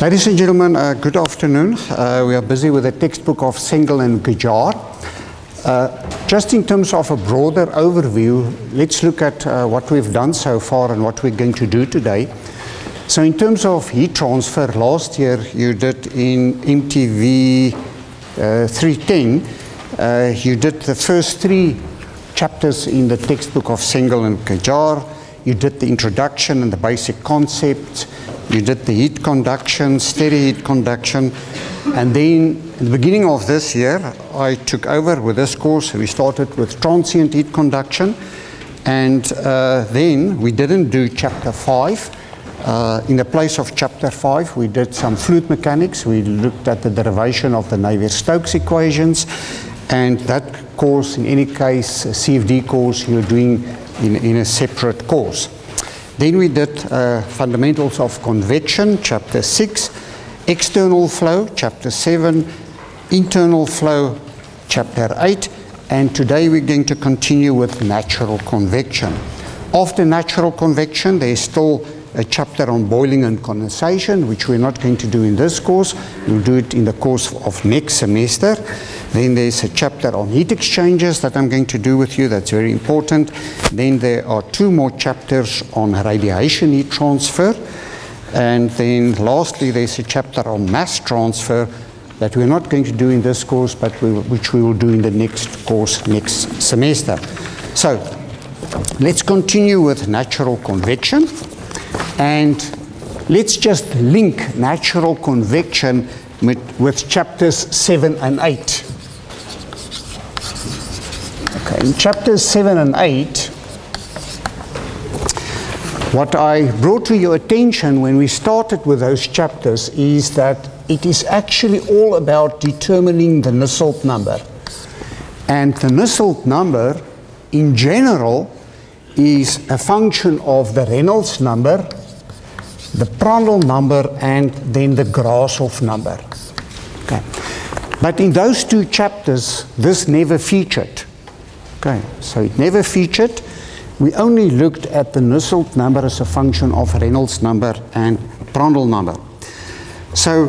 Ladies and gentlemen, uh, good afternoon. Uh, we are busy with the textbook of Cengel and Ghajar. Uh, just in terms of a broader overview, let's look at uh, what we've done so far and what we're going to do today. So in terms of heat transfer, last year you did in MTV uh, 310, uh, you did the first three chapters in the textbook of Cengel and Ghajar. You did the introduction and the basic concepts. You did the heat conduction, steady heat conduction. And then in the beginning of this year, I took over with this course. We started with transient heat conduction. And uh, then we didn't do chapter five. Uh, in the place of chapter 5, we did some fluid mechanics. We looked at the derivation of the Navier-Stokes equations. And that course, in any case, CFD course, you're doing in, in a separate course. Then we did uh, Fundamentals of Convection, Chapter 6, External Flow, Chapter 7, Internal Flow, Chapter 8, and today we're going to continue with Natural Convection. After Natural Convection, there's still a chapter on boiling and condensation, which we're not going to do in this course. We'll do it in the course of next semester. Then there's a chapter on heat exchangers that I'm going to do with you. That's very important. Then there are two more chapters on radiation heat transfer. And then lastly, there's a chapter on mass transfer that we're not going to do in this course, but we, which we will do in the next course next semester. So let's continue with natural convection. And let's just link natural convection with, with, chapters 7 and 8. Okay, in chapters 7 and 8, what I brought to your attention when we started with those chapters is that it is actually all about determining the Nusselt number. And the Nusselt number, in general, is a function of the Reynolds number, the Prandtl number, and then the Grashof number. Okay. But in those two chapters, this never featured. Okay, so it never featured. We only looked at the Nusselt number as a function of Reynolds number and Prandtl number. So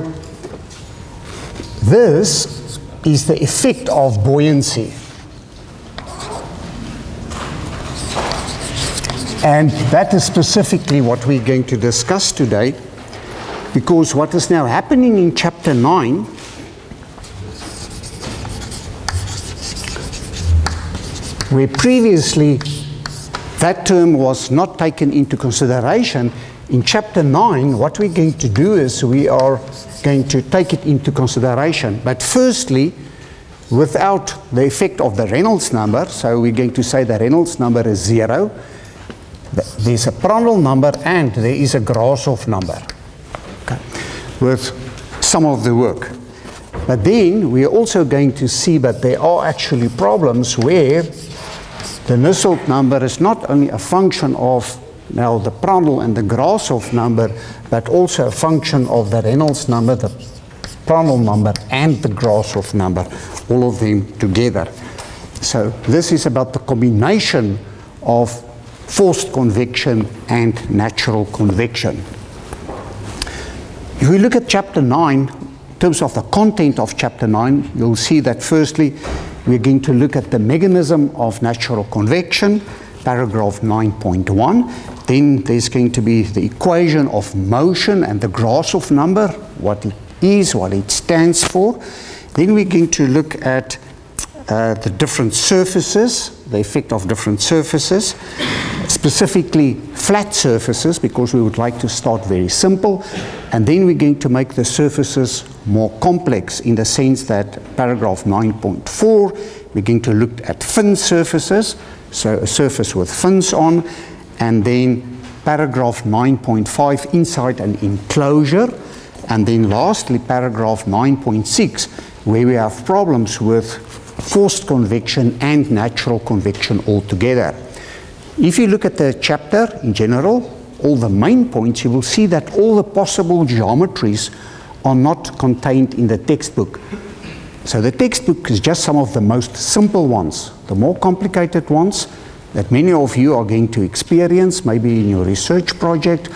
this is the effect of buoyancy. And that is specifically what we're going to discuss today, because what is now happening in chapter 9 where previously that term was not taken into consideration, in chapter 9, what we're going to do is we are going to take it into consideration. But firstly, without the effect of the Reynolds number, so we're going to say the Reynolds number is zero, there's a Prandtl number and there is a Grashof number okay, with some of the work. But then we are also going to see that there are actually problems where the Nusselt number is not only a function of now the Prandtl and the Grashof number, but also a function of the Reynolds number, the Prandtl number, and the Grashof number, all of them together. So this is about the combination of forced convection and natural convection. If we look at chapter 9, in terms of the content of chapter 9, you'll see that firstly, we're going to look at the mechanism of natural convection, paragraph 9.1. Then there's going to be the equation of motion and the Grashof number, what it is, what it stands for. Then we're going to look at uh, the different surfaces, the effect of different surfaces, specifically flat surfaces, because we would like to start very simple. And then we're going to make the surfaces more complex in the sense that paragraph 9.4, we're going to look at fin surfaces, so a surface with fins on, and then paragraph 9.5, inside an enclosure, and then lastly, paragraph 9.6, where we have problems with forced convection and natural convection altogether. If you look at the chapter in general, all the main points, you will see that all the possible geometries are not contained in the textbook. So the textbook is just some of the most simple ones. The more complicated ones that many of you are going to experience, maybe in your research project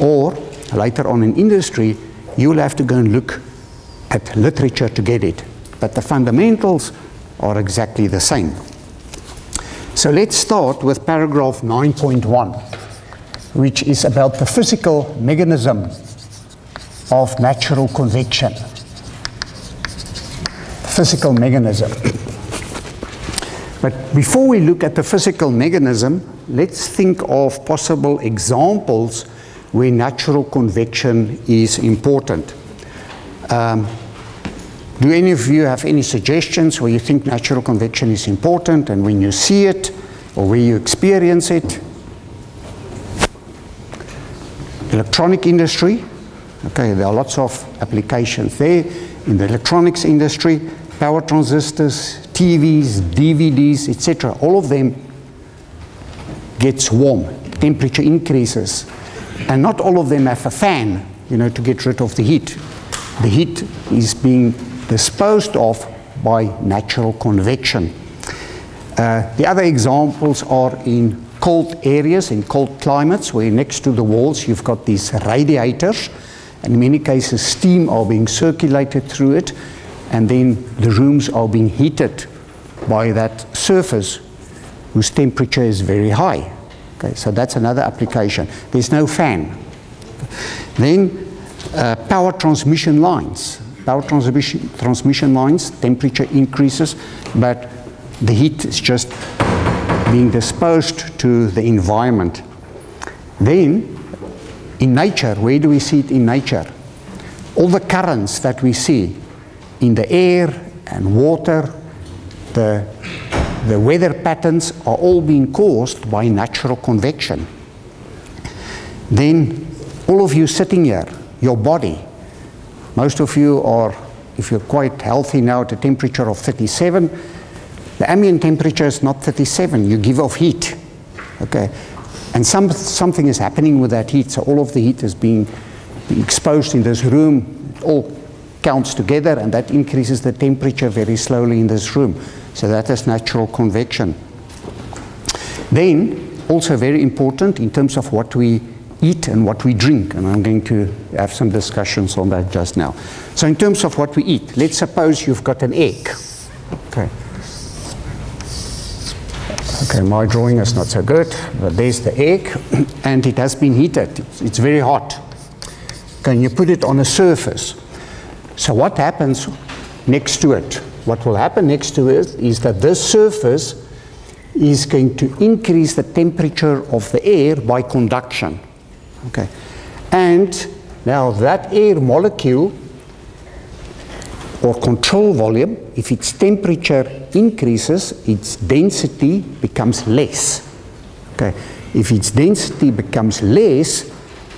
or later on in industry, you'll have to go and look at literature to get it. But the fundamentals are exactly the same. So let's start with paragraph 9.1, which is about the physical mechanism of natural convection. Physical mechanism. But before we look at the physical mechanism, let's think of possible examples where natural convection is important. Um, do any of you have any suggestions where you think natural convection is important and when you see it or where you experience it? Electronic industry, okay, there are lots of applications there. In the electronics industry, power transistors, TVs, DVDs, etc., all of them gets warm, temperature increases. And not all of them have a fan, you know, to get rid of the heat. The heat is being disposed of by natural convection. Uh, the other examples are in cold areas, in cold climates, where next to the walls you've got these radiators, and in many cases steam are being circulated through it, and then the rooms are being heated by that surface whose temperature is very high. Okay, so that's another application. There's no fan. Then uh, power transmission lines power transmission, transmission lines, temperature increases, but the heat is just being disposed to the environment. Then, in nature, where do we see it in nature? All the currents that we see in the air and water, the, the weather patterns are all being caused by natural convection. Then, all of you sitting here, your body, most of you are, if you're quite healthy now, at a temperature of 37. The ambient temperature is not 37. You give off heat. Okay? And some, something is happening with that heat. So all of the heat is being exposed in this room. It all counts together, and that increases the temperature very slowly in this room. So that is natural convection. Then, also very important in terms of what we eat and what we drink, and I'm going to have some discussions on that just now. So in terms of what we eat, let's suppose you've got an egg. Okay. Okay, my drawing is not so good, but there's the egg, and it has been heated. It's very hot. Can you put it on a surface? So what happens next to it? What will happen next to it is that this surface is going to increase the temperature of the air by conduction. Okay. And now that air molecule or control volume, if its temperature increases, its density becomes less. Okay. If its density becomes less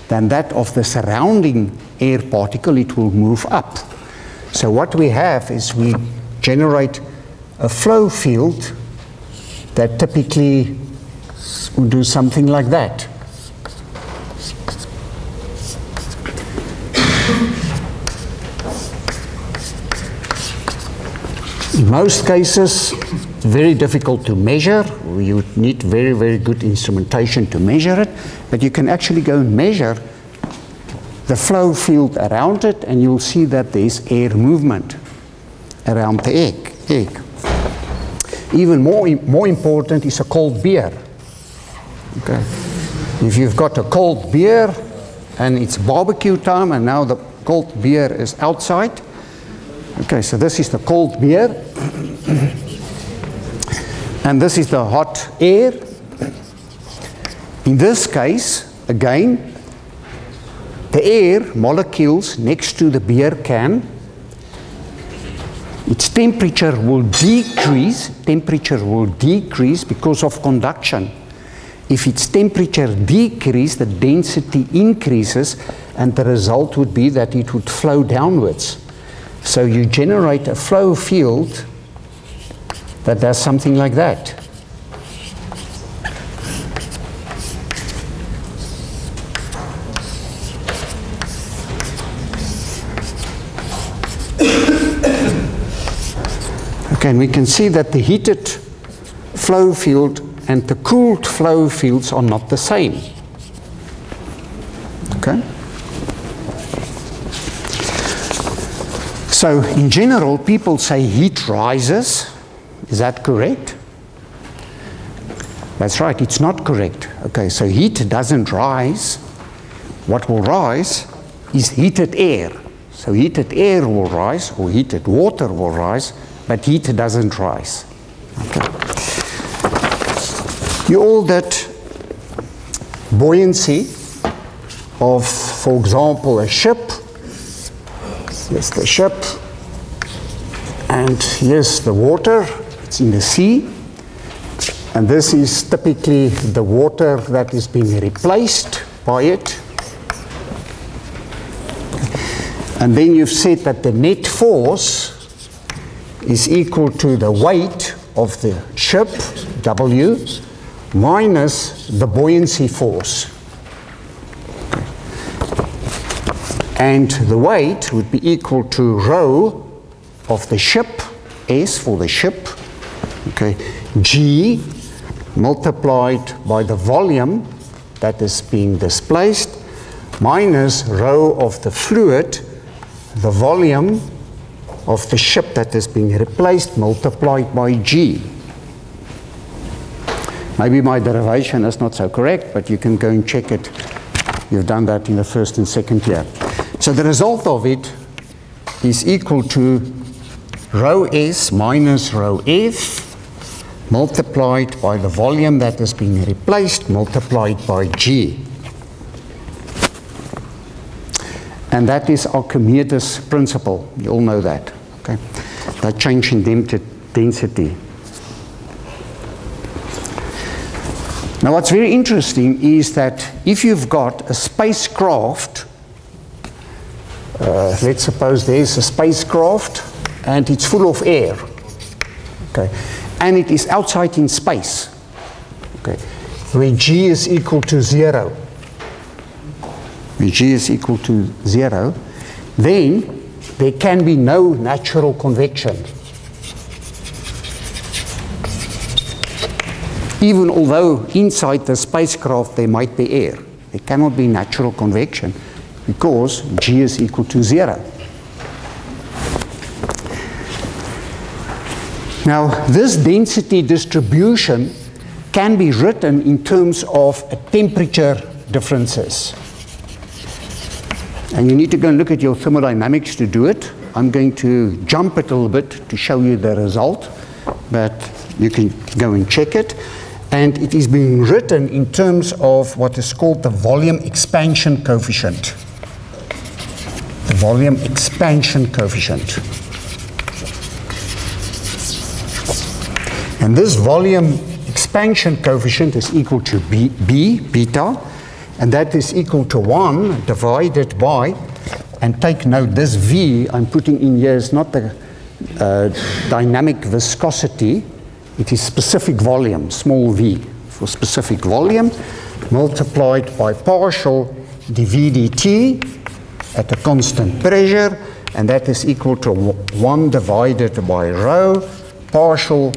than that of the surrounding air particle, it will move up. So what we have is we generate a flow field that typically will do something like that. Most cases, very difficult to measure. You need very, very good instrumentation to measure it, but you can actually go and measure the flow field around it, and you'll see that there's air movement around the egg. egg. Even more, more important is a cold beer. Okay. If you've got a cold beer and it's barbecue time, and now the cold beer is outside, Okay, so this is the cold beer. and this is the hot air. In this case, again, the air molecules next to the beer can, its temperature will decrease, temperature will decrease because of conduction. If its temperature decreases, the density increases, and the result would be that it would flow downwards. So you generate a flow field that does something like that. okay, and we can see that the heated flow field and the cooled flow fields are not the same. Okay? So in general, people say heat rises. Is that correct? That's right, it's not correct. Okay, so heat doesn't rise. What will rise is heated air. So heated air will rise, or heated water will rise, but heat doesn't rise. Okay. You all that buoyancy of, for example, a ship. Here's the ship, and here's the water. It's in the sea. And this is typically the water that is being replaced by it. And then you've said that the net force is equal to the weight of the ship, W, minus the buoyancy force. And the weight would be equal to rho of the ship, S for the ship, okay, G multiplied by the volume that is being displaced minus rho of the fluid the volume of the ship that is being replaced multiplied by g. Maybe my derivation is not so correct, but you can go and check it. You've done that in the first and second year. So the result of it is equal to rho s minus rho f multiplied by the volume that is being replaced multiplied by g. And that is Archimedes' principle. You all know that. Okay? That change in density. Now, what's very interesting is that if you've got a spacecraft, uh, let's suppose there's a spacecraft and it's full of air, okay, and it is outside in space, okay, where g is equal to zero. When G is equal to zero, then there can be no natural convection. Even although inside the spacecraft there might be air, there cannot be natural convection because G is equal to zero. Now, this density distribution can be written in terms of temperature differences. And you need to go and look at your thermodynamics to do it. I'm going to jump it a little bit to show you the result, but you can go and check it. And it is being written in terms of what is called the volume expansion coefficient. Volume expansion coefficient. And this volume expansion coefficient is equal to B, B beta, and that is equal to 1 divided by, and take note, this V I'm putting in here is not the uh, dynamic viscosity, it is specific volume, small v, for specific volume, multiplied by partial dv dt at a constant pressure, and that is equal to 1 divided by rho, partial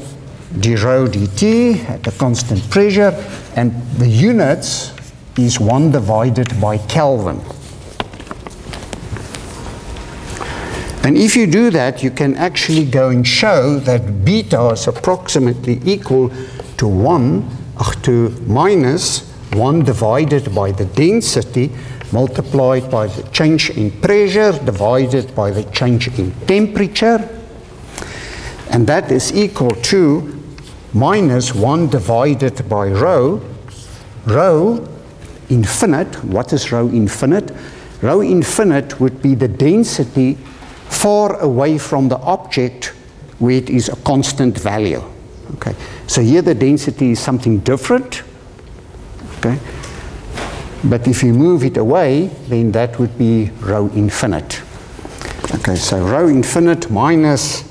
d rho dt at a constant pressure, and the units is 1 divided by Kelvin. And if you do that, you can actually go and show that beta is approximately equal to 1, uh, to minus 1 divided by the density multiplied by the change in pressure divided by the change in temperature. And that is equal to minus 1 divided by rho. Rho infinite. What is rho infinite? Rho infinite would be the density far away from the object where it is a constant value. Okay, so here the density is something different. Okay, but if you move it away, then that would be rho infinite. Okay, so rho infinite minus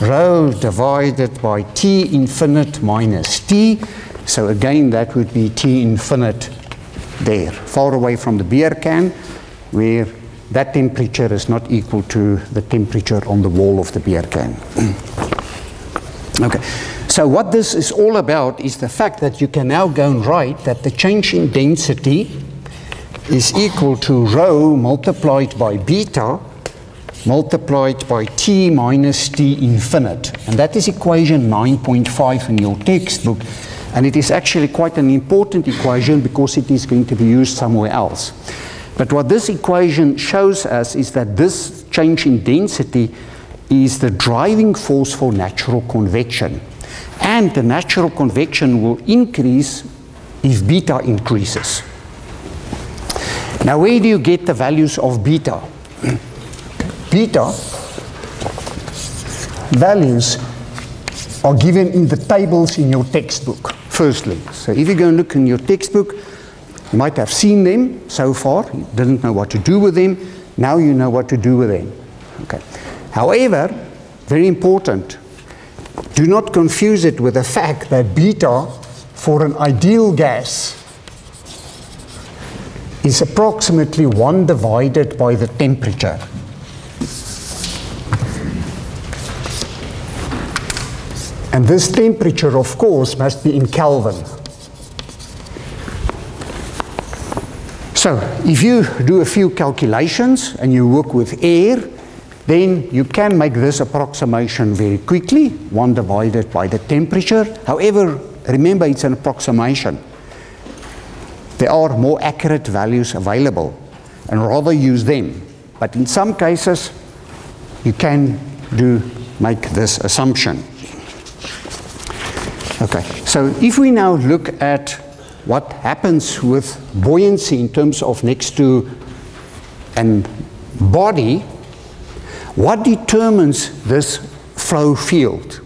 rho divided by t infinite minus t. So again, that would be t infinite there, far away from the beer can, where that temperature is not equal to the temperature on the wall of the beer can. okay, so what this is all about is the fact that you can now go and write that the change in density is equal to rho multiplied by beta multiplied by t minus t infinite. And that is equation 9.5 in your textbook. And it is actually quite an important equation because it is going to be used somewhere else. But what this equation shows us is that this change in density is the driving force for natural convection. And the natural convection will increase if beta increases. Now, where do you get the values of beta? beta values are given in the tables in your textbook, firstly. So if you go and look in your textbook, you might have seen them so far, you didn't know what to do with them, now you know what to do with them. Okay. However, very important, do not confuse it with the fact that beta for an ideal gas is approximately 1 divided by the temperature. And this temperature, of course, must be in Kelvin. So, if you do a few calculations and you work with air, then you can make this approximation very quickly, 1 divided by the temperature. However, remember it's an approximation. There are more accurate values available, and rather use them. But in some cases, you can do make this assumption. Okay, so if we now look at what happens with buoyancy in terms of next to a body, what determines this flow field?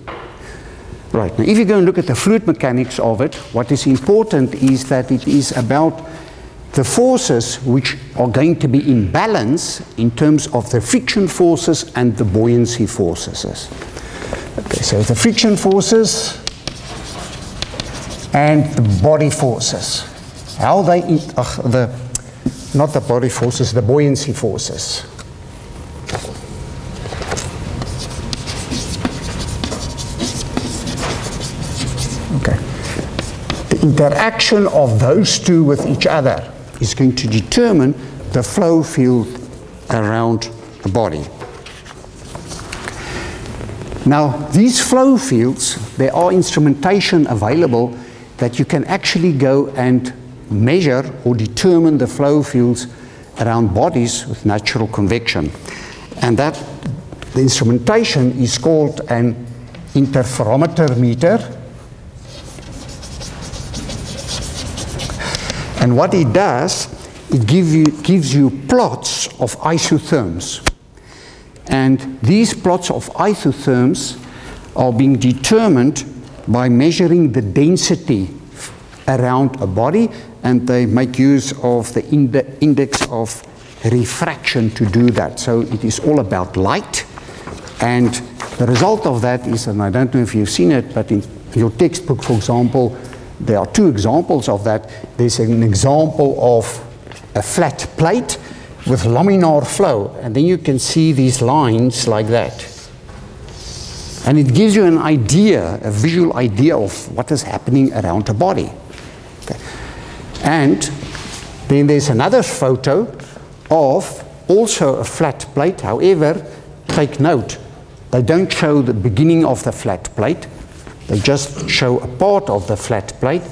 Right, now if you go and look at the fluid mechanics of it, what is important is that it is about the forces which are going to be in balance in terms of the friction forces and the buoyancy forces. Okay, so the friction forces and the body forces. How they, uh, the, not the body forces, the buoyancy forces. Interaction of those two with each other is going to determine the flow field around the body. Now, these flow fields, there are instrumentation available that you can actually go and measure or determine the flow fields around bodies with natural convection. And that the instrumentation is called an interferometer meter. And what it does, it give you, gives you plots of isotherms. And these plots of isotherms are being determined by measuring the density around a body and they make use of the index of refraction to do that. So it is all about light and the result of that is, and I don't know if you've seen it, but in your textbook, for example, there are two examples of that. There's an example of a flat plate with laminar flow, and then you can see these lines like that. And it gives you an idea, a visual idea of what is happening around a body. Okay. And then there's another photo of also a flat plate. However, take note, they don't show the beginning of the flat plate. They just show a part of the flat plate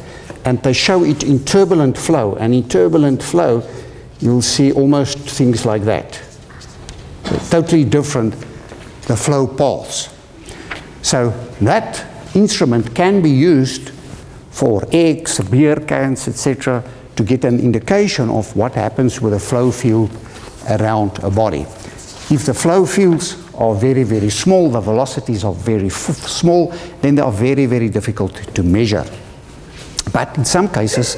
and they show it in turbulent flow. And in turbulent flow, you'll see almost things like that. totally different, the flow paths. So that instrument can be used for eggs, beer cans, etc., to get an indication of what happens with a flow field around a body. If the flow fields are very, very small, the velocities are very small, then they are very, very difficult to measure. But in some cases,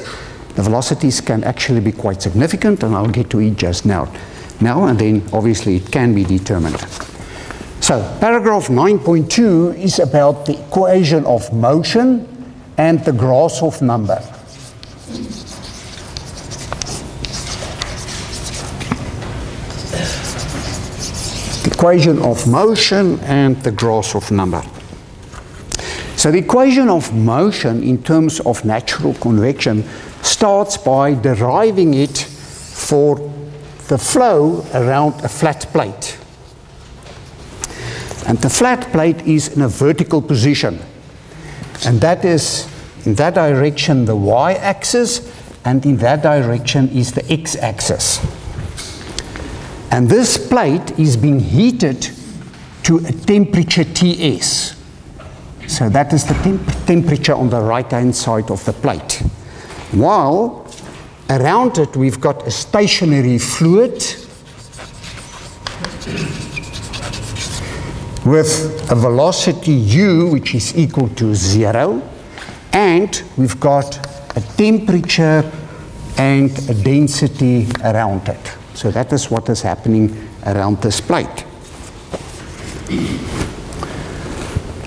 the velocities can actually be quite significant, and I'll get to it just now. Now and then, obviously, it can be determined. So paragraph 9.2 is about the equation of motion and the Grashof number. Equation of motion and the Grashof number. So the equation of motion in terms of natural convection starts by deriving it for the flow around a flat plate. And the flat plate is in a vertical position. And that is, in that direction, the y-axis, and in that direction is the x-axis. And this plate is being heated to a temperature Ts. So that is the temp temperature on the right-hand side of the plate. While around it we've got a stationary fluid with a velocity u which is equal to zero and we've got a temperature and a density around it. So that is what is happening around this plate.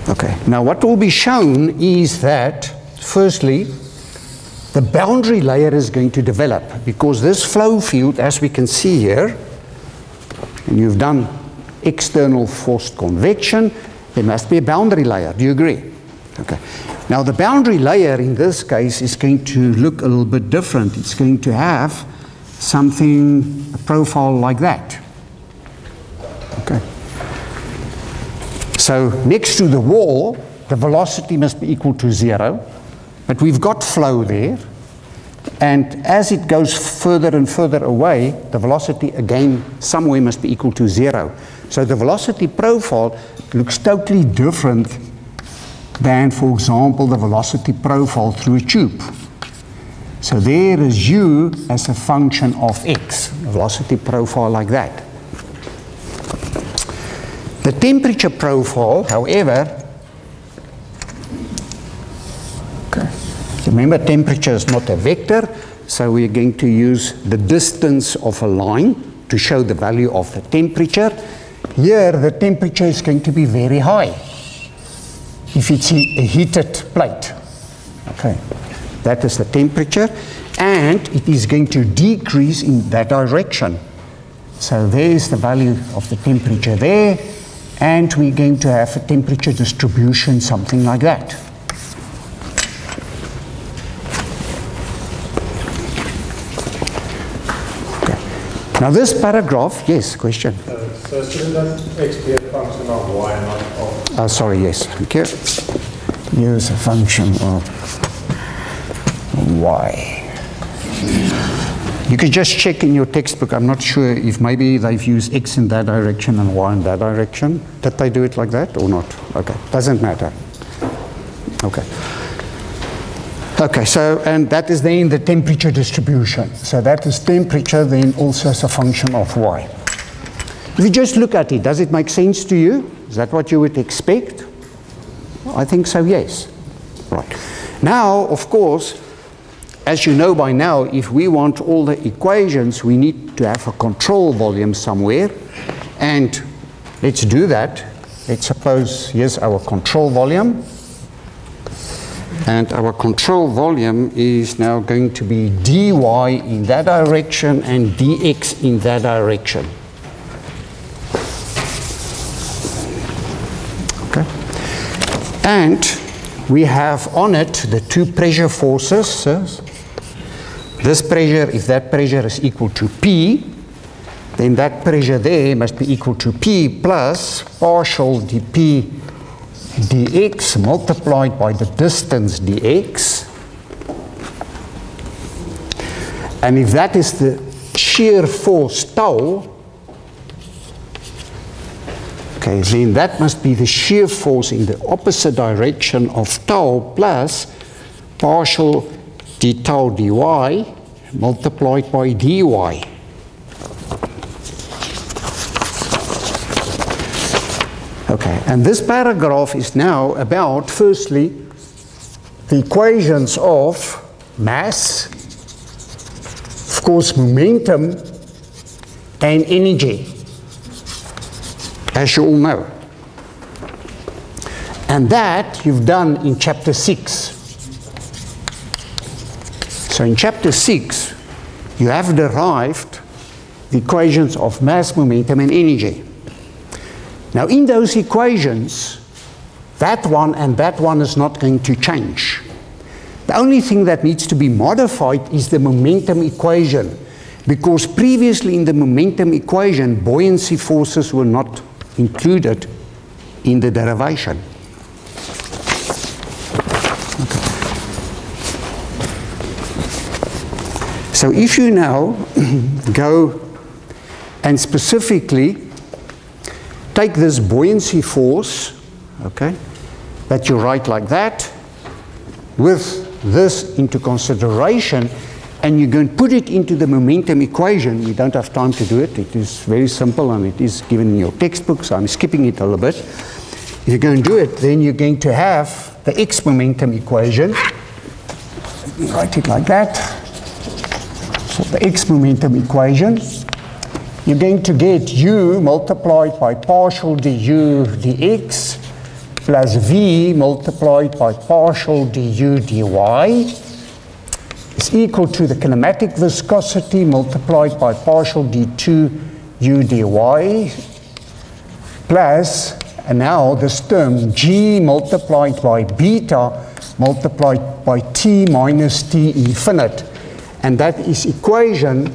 Okay, now what will be shown is that, firstly, the boundary layer is going to develop because this flow field, as we can see here, and you've done external forced convection, there must be a boundary layer. Do you agree? Okay. Now the boundary layer in this case is going to look a little bit different. It's going to have something, a profile like that. Okay. So next to the wall, the velocity must be equal to zero, but we've got flow there. And as it goes further and further away, the velocity again somewhere must be equal to zero. So the velocity profile looks totally different than, for example, the velocity profile through a tube. So there is u as a function of x, velocity profile like that. The temperature profile, however, okay, remember temperature is not a vector, so we're going to use the distance of a line to show the value of the temperature. Here the temperature is going to be very high if it's a heated plate. Okay. That is the temperature. And it is going to decrease in that direction. So there is the value of the temperature there. And we're going to have a temperature distribution, something like that. Okay. Now this paragraph, yes, question. Uh, so shouldn't that x be a function of y not of? Uh, sorry, yes, you. Use a function of y. You could just check in your textbook. I'm not sure if maybe they've used x in that direction and y in that direction. Did they do it like that or not? Okay, doesn't matter. Okay. Okay, so, and that is then the temperature distribution. So that is temperature then also as a function of y. If you just look at it, does it make sense to you? Is that what you would expect? I think so, yes. Right. Now, of course, as you know by now, if we want all the equations, we need to have a control volume somewhere. And let's do that. Let's suppose here's our control volume. And our control volume is now going to be dy in that direction and dx in that direction. Okay. And we have on it the two pressure forces. Uh, This pressure, if that pressure is equal to P, then that pressure there must be equal to P plus partial dP dx multiplied by the distance dx. And if that is the shear force tau, okay, then that must be the shear force in the opposite direction of tau plus partial d tau dy multiplied by dy. Okay, and this paragraph is now about, firstly, the equations of mass, of course, momentum, and energy, as you all know. And that you've done in chapter 6. So in chapter 6, you have derived the equations of mass, momentum, and energy. Now in those equations, that one and that one is not going to change. The only thing that needs to be modified is the momentum equation because previously in the momentum equation, buoyancy forces were not included in the derivation. So if you now go and specifically take this buoyancy force, okay, that you write like that, with this into consideration, and you're going to put it into the momentum equation. We don't have time to do it. It is very simple and it is given in your textbook, so I'm skipping it a little bit. If you're going to do it, then you're going to have the x momentum equation. Write it like that. So the x momentum equation. You're going to get u multiplied by partial du dx plus v multiplied by partial du dy is equal to the kinematic viscosity multiplied by partial d2 u dy plus, and now this term g multiplied by beta multiplied by t minus t infinite. And that is equation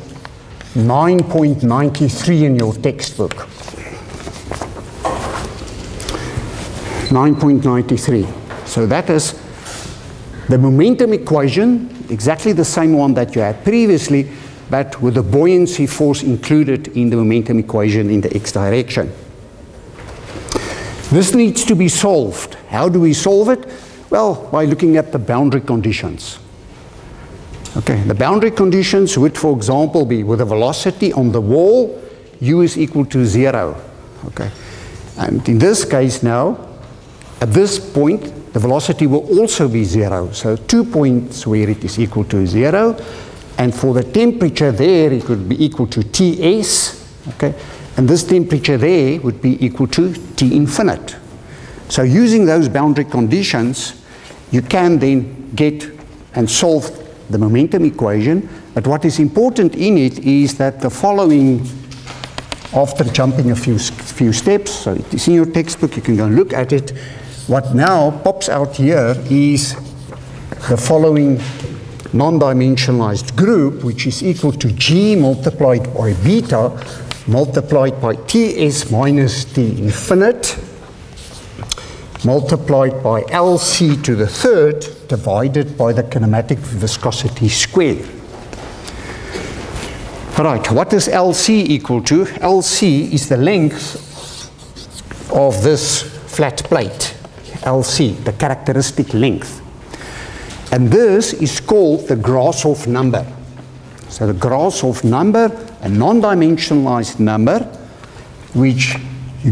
9.93 in your textbook. 9.93. So that is the momentum equation, exactly the same one that you had previously, but with the buoyancy force included in the momentum equation in the x direction. This needs to be solved. How do we solve it? Well, by looking at the boundary conditions. Okay, the boundary conditions would, for example, be with a velocity on the wall, u is equal to zero. Okay, and in this case now, at this point, the velocity will also be zero. So two points where it is equal to zero. And for the temperature there, it would be equal to Ts. Okay? And this temperature there would be equal to T infinite. So using those boundary conditions, you can then get and solve the momentum equation. But what is important in it is that the following, after jumping a few, few steps, so it is in your textbook, you can go and look at it, what now pops out here is the following non-dimensionalized group, which is equal to g multiplied by beta multiplied by ts minus t infinite multiplied by lc to the third divided by the kinematic viscosity squared. Right, what is LC equal to? LC is the length of this flat plate. LC, the characteristic length. And this is called the Grashof number. So the Grashof number, a non-dimensionalized number, which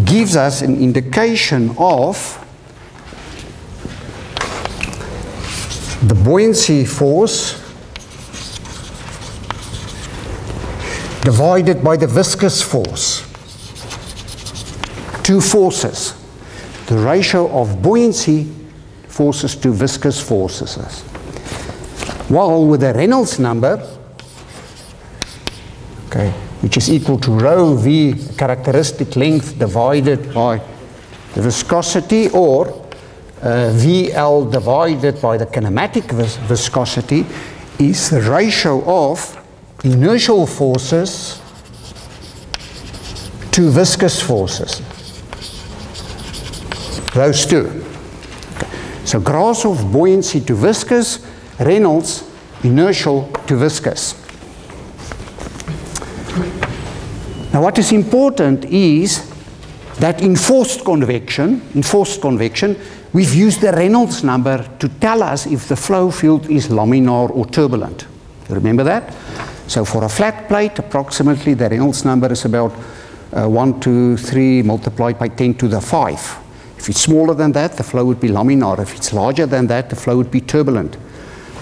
gives us an indication of the buoyancy force divided by the viscous force. Two forces the ratio of buoyancy forces to viscous forces. While with the Reynolds number, okay, which is equal to rho v characteristic length divided by the viscosity or Eh, VL divided by the kinematic vis viscosity is the ratio of inertial forces to viscous forces those two. So Grashof buoyancy to viscous, Reynolds inertial to viscous. Now what is important is that in forced convection, in forced convection, we've used the Reynolds number to tell us if the flow field is laminar or turbulent. You remember that? So for a flat plate, approximately the Reynolds number is about uh, 1 to 3 multiplied by 10 to the 5. If it's smaller than that, the flow would be laminar. If it's larger than that, the flow would be turbulent.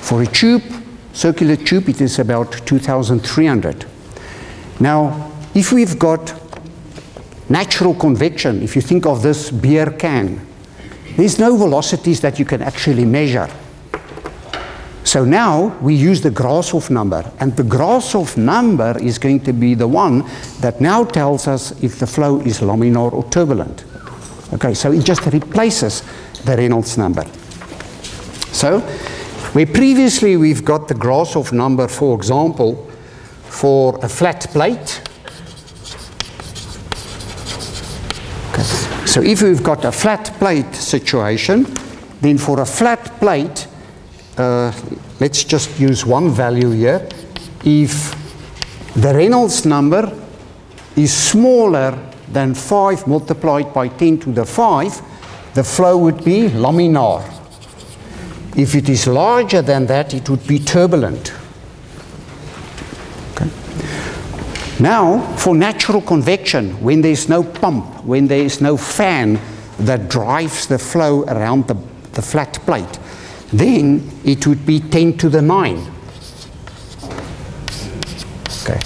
For a tube, circular tube, it is about 2,300. Now, if we've got natural convection, if you think of this beer can, there's no velocities that you can actually measure. So now we use the Grashof number, and the Grashof number is going to be the one that now tells us if the flow is laminar or turbulent. Okay, so it just replaces the Reynolds number. So, where previously we've got the Grashof number, for example, for a flat plate. Okay. So if we've got a flat plate situation, then for a flat plate, uh, let's just use one value here. If the Reynolds number is smaller than 5 multiplied by 10 to the 5, the flow would be laminar. If it is larger than that, it would be turbulent. Okay. Now, for natural convection, when there's no pump, when there is no fan that drives the flow around the, the flat plate, then it would be 10 to the 9. Okay.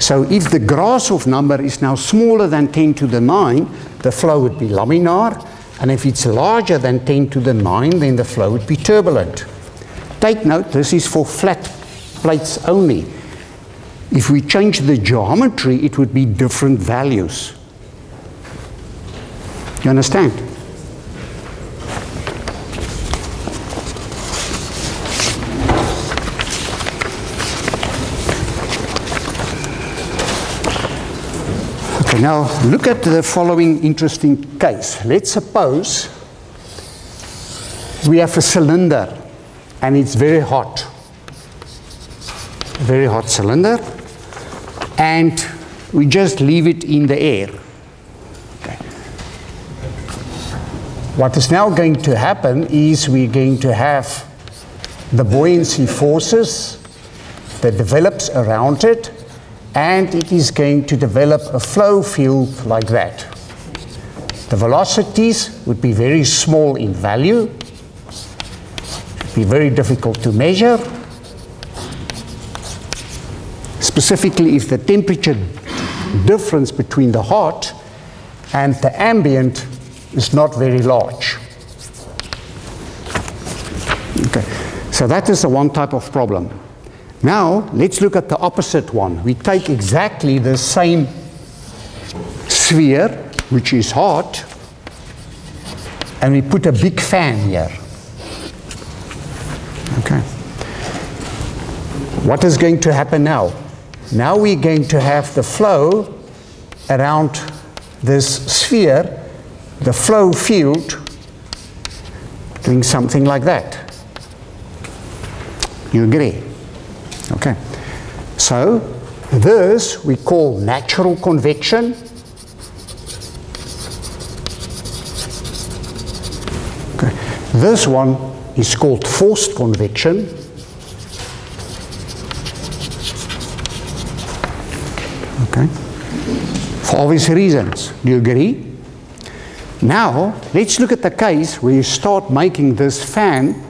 So if the Grashof number is now smaller than 10 to the 9, the flow would be laminar. And if it's larger than 10 to the 9, then the flow would be turbulent. Take note, this is for flat plates only. If we change the geometry, it would be different values. You understand? Okay, now look at the following interesting case. Let's suppose we have a cylinder and it's very hot. Very hot cylinder. And we just leave it in the air. Okay. What is now going to happen is we're going to have the buoyancy forces that develops around it and it is going to develop a flow field like that. The velocities would be very small in value, be very difficult to measure, specifically if the temperature difference between the hot and the ambient is not very large. Okay, so that is the one type of problem. Now, let's look at the opposite one. We take exactly the same sphere, which is hot, and we put a big fan here. Okay. What is going to happen now? Now we're going to have the flow around this sphere, the flow field, doing something like that. You agree? Okay. So this we call natural convection. Okay. This one is called forced convection. For obvious reasons. Do you agree? Now, let's look at the case where you start making this fan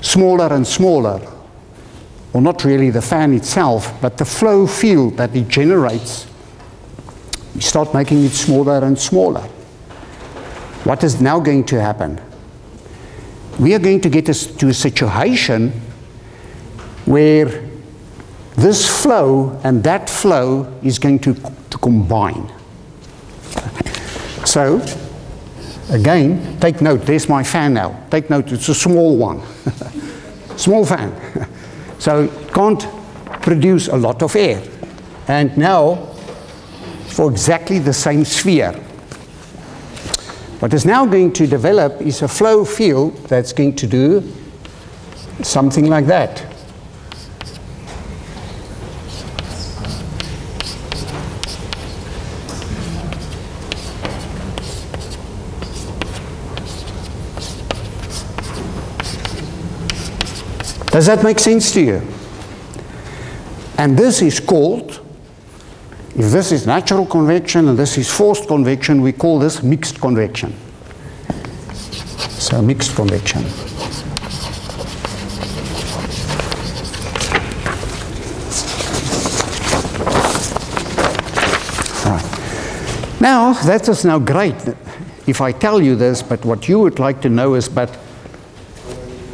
smaller and smaller or not really the fan itself, but the flow field that it generates, you start making it smaller and smaller. What is now going to happen? We are going to get us to a situation where this flow and that flow is going to, to combine. So, again, take note, there's my fan now. Take note, it's a small one. small fan. So it can't produce a lot of air. And now, for exactly the same sphere. What is now going to develop is a flow field that's going to do something like that. Does that make sense to you? And this is called, if this is natural convection and this is forced convection, we call this mixed convection. So mixed convection. Now, that is now great if I tell you this, but what you would like to know is, but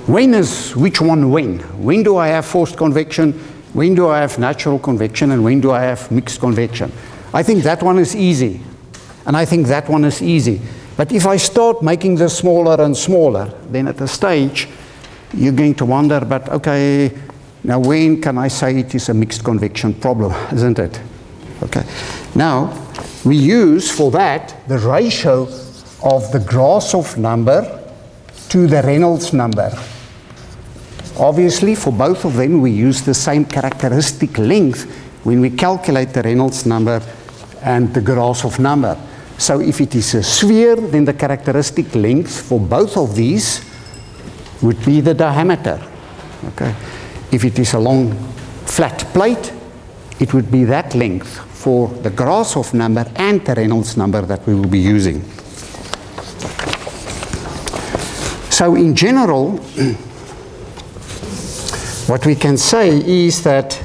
when is which one when? When do I have forced convection? When do I have natural convection? And when do I have mixed convection? I think that one is easy. And I think that one is easy. But if I start making this smaller and smaller, then at a stage, you're going to wonder, but okay, now when can I say it is a mixed convection problem, isn't it? Okay. Now, we use for that the ratio of the Grashof number to the Reynolds number. Obviously, for both of them, we use the same characteristic length when we calculate the Reynolds number and the Grashof number. So if it is a sphere, then the characteristic length for both of these would be the diameter. Okay. If it is a long flat plate, it would be that length for the Grashof number and the Reynolds number that we will be using. So in general, what we can say is that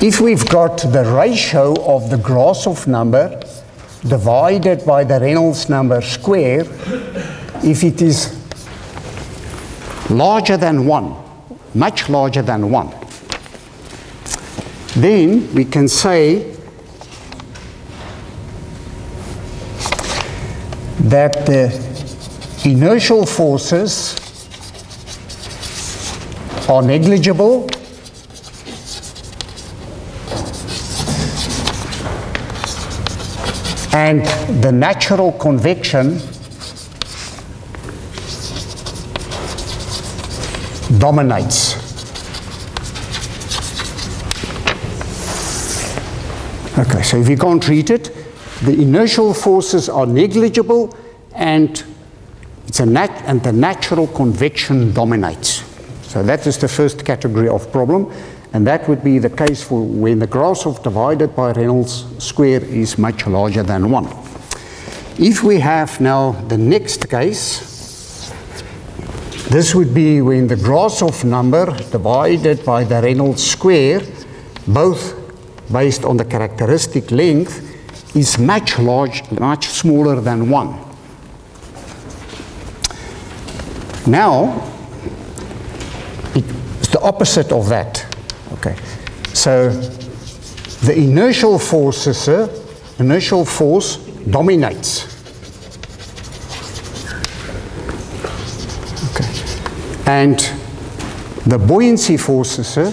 if we've got the ratio of the Grashof number divided by the Reynolds number square, if it is larger than 1, much larger than 1, then we can say that the inertial forces are negligible and the natural convection dominates. Okay, so if you can't treat it, the inertial forces are negligible and it's a nat and the natural convection dominates. So that is the first category of problem. And that would be the case for when the Grashof divided by Reynolds square is much larger than 1. If we have now the next case, this would be when the Grashof number divided by the Reynolds square, both based on the characteristic length, is much large, much smaller than 1. Now, it's the opposite of that. Okay, so the inertial forces, uh, inertial force dominates. Okay, and the buoyancy forces, uh,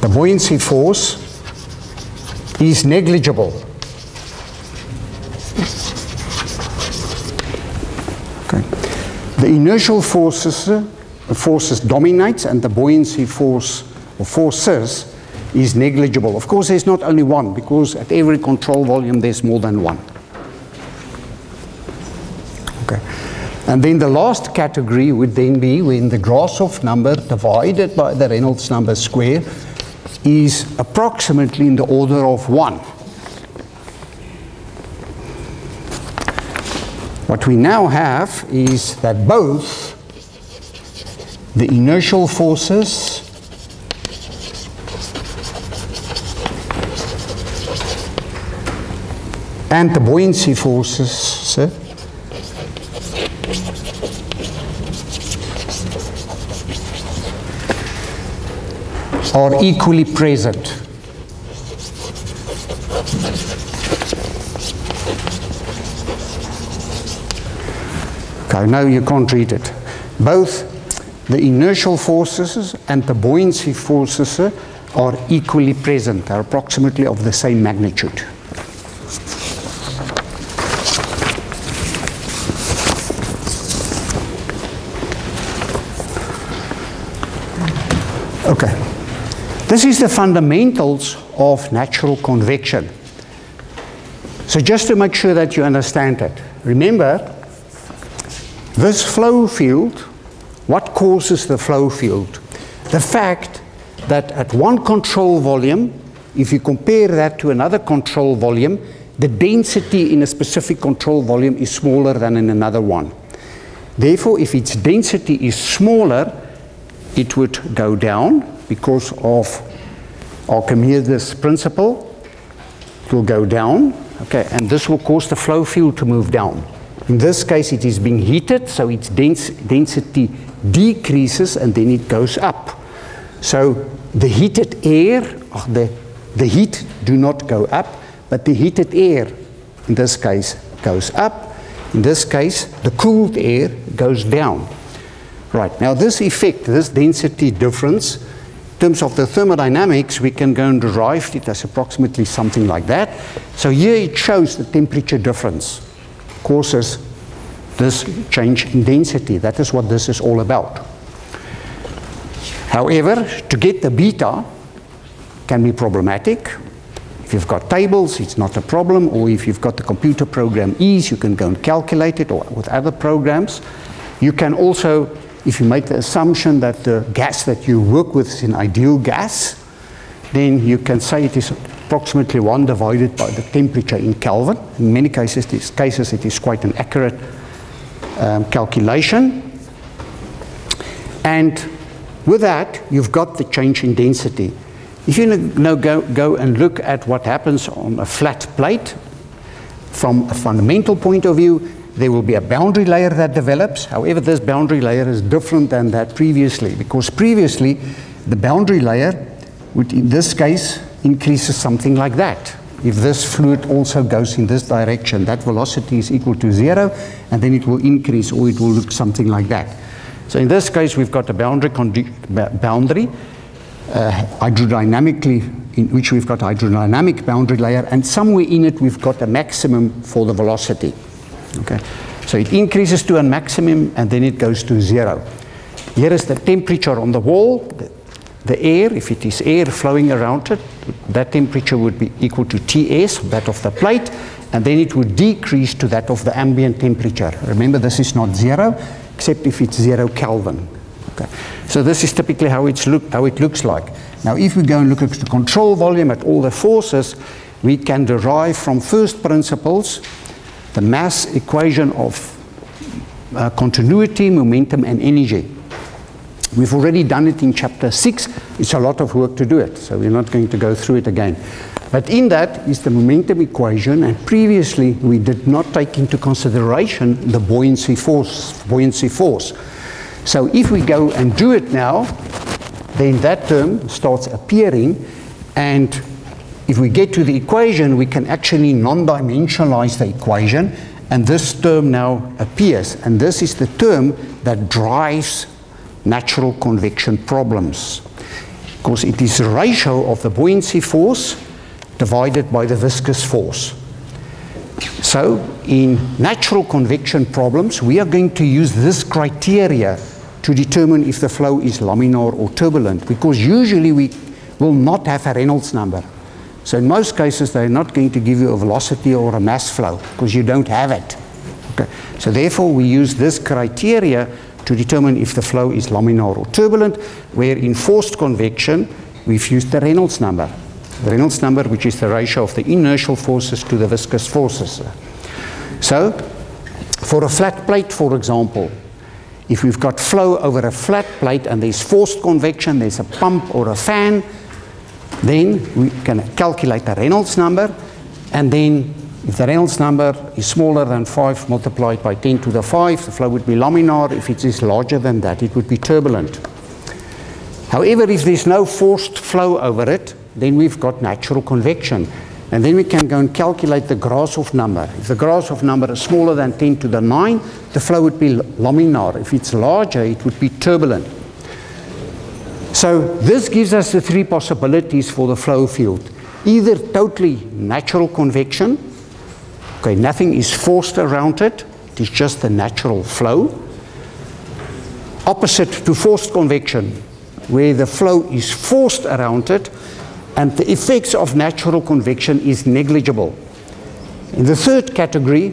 the buoyancy force is negligible. Okay. The inertial forces, the forces dominates and the buoyancy force or forces is negligible. Of course, there's not only one because at every control volume there's more than one. Okay. And then the last category would then be when the Grashof number divided by the Reynolds number square is approximately in the order of 1. What we now have is that both the inertial forces and the buoyancy forces are equally present. Okay, now you can't read it. Both the inertial forces and the buoyancy forces are equally present. They're approximately of the same magnitude. Okay. This is the fundamentals of natural convection. So just to make sure that you understand it, remember, this flow field, what causes the flow field? The fact that at one control volume, if you compare that to another control volume, the density in a specific control volume is smaller than in another one. Therefore, if its density is smaller, it would go down because of Archimedes' principle. It will go down, okay, and this will cause the flow field to move down. In this case, it is being heated, so its dens density decreases and then it goes up. So the heated air, ah, the, the heat do not go up, but the heated air, in this case, goes up. In this case, the cooled air goes down. Right, now this effect, this density difference, terms of the thermodynamics, we can go and derive it as approximately something like that. So here it shows the temperature difference causes this change in density. That is what this is all about. However, to get the beta can be problematic. If you've got tables, it's not a problem, or if you've got the computer program EES, you can go and calculate it, or with other programs. You can also, if you make the assumption that the gas that you work with is an ideal gas, then you can say it is approximately 1 divided by the temperature in Kelvin. In many cases, these cases it is quite an accurate um, calculation. And with that, you've got the change in density. If you now go, go and look at what happens on a flat plate, from a fundamental point of view, there will be a boundary layer that develops. However, this boundary layer is different than that previously, because previously, the boundary layer would, in this case, increases something like that. If this fluid also goes in this direction, that velocity is equal to zero, and then it will increase, or it will look something like that. So in this case, we've got a boundary, boundary uh, hydrodynamically, in which we've got a hydrodynamic boundary layer, and somewhere in it we've got a maximum for the velocity. Okay, so it increases to a maximum, and then it goes to zero. Here is the temperature on the wall. The, the air, if it is air flowing around it, that temperature would be equal to Ts, that of the plate, and then it would decrease to that of the ambient temperature. Remember, this is not zero, except if it's zero Kelvin. Okay. So this is typically how, it's look, how it looks like. Now, if we go and look at the control volume at all the forces, we can derive from first principles the mass equation of uh, continuity, momentum, and energy. We've already done it in chapter 6. It's a lot of work to do it, so we're not going to go through it again. But in that is the momentum equation, and previously we did not take into consideration the buoyancy force. Buoyancy force. So if we go and do it now, then that term starts appearing, and if we get to the equation, we can actually non-dimensionalize the equation, and this term now appears, and this is the term that drives natural convection problems. Because it is the ratio of the buoyancy force divided by the viscous force. So in natural convection problems, we are going to use this criteria to determine if the flow is laminar or turbulent, because usually we will not have a Reynolds number. So in most cases, they're not going to give you a velocity or a mass flow, because you don't have it. Okay. So therefore, we use this criteria to determine if the flow is laminar or turbulent, where in forced convection, we've used the Reynolds number. The Reynolds number, which is the ratio of the inertial forces to the viscous forces. So, for a flat plate, for example, if we've got flow over a flat plate and there's forced convection, there's a pump or a fan, then we can calculate the Reynolds number, and then if the Reynolds number is smaller than 5 multiplied by 10 to the 5, the flow would be laminar. If it is larger than that, it would be turbulent. However, if there's no forced flow over it, then we've got natural convection. And then we can go and calculate the Grashof number. If the Grashof number is smaller than 10 to the 9, the flow would be laminar. If it's larger, it would be turbulent. So this gives us the three possibilities for the flow field. Either totally natural convection, okay, nothing is forced around it, it is just the natural flow. Opposite to forced convection, where the flow is forced around it, and the effects of natural convection is negligible. In the third category,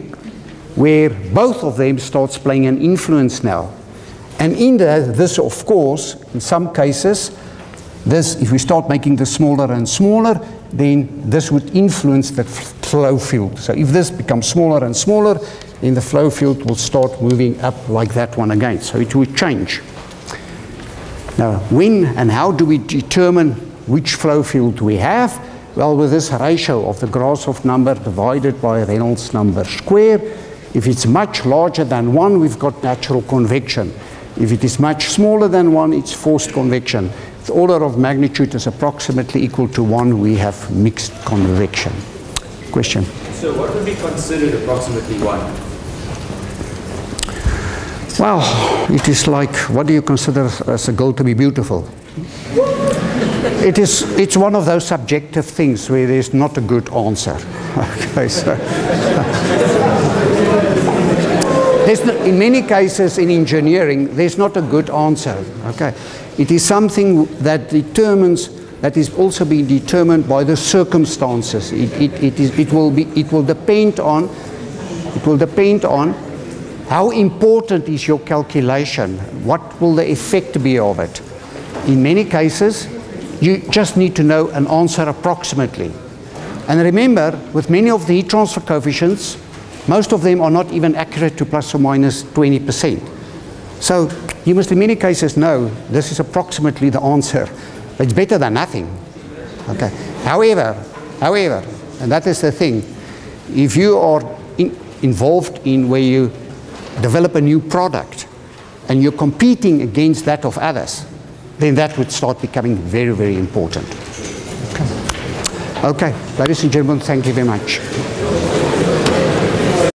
where both of them starts playing an influence now. And in the, this, of course, in some cases, this, if we start making this smaller and smaller, then this would influence the flow field. So if this becomes smaller and smaller, then the flow field will start moving up like that one again. So it will change. Now, when and how do we determine which flow field we have? Well, with this ratio of the Grashof number divided by Reynolds number square, if it's much larger than 1, we've got natural convection. If it is much smaller than 1, it's forced convection. The order of magnitude is approximately equal to 1, we have mixed convection. Question? So what would be considered approximately 1? Well, it is like, what do you consider as a goal to be beautiful? it is, it's one of those subjective things where there's not a good answer. Okay, so. In many cases in engineering, there's not a good answer. Okay, it is something that determines that is also being determined by the circumstances. It, it, it, is, it, will, be, it will depend on it will depend on how important is your calculation? What will the effect be of it? In many cases, you just need to know an answer approximately. And remember, with many of the heat transfer coefficients, most of them are not even accurate to plus or minus 20%. So you must in many cases know this is approximately the answer. It's better than nothing. Okay. However, however, and that is the thing, if you are in, involved in where you develop a new product and you're competing against that of others, then that would start becoming very, very important. Okay, okay. ladies and gentlemen, thank you very much.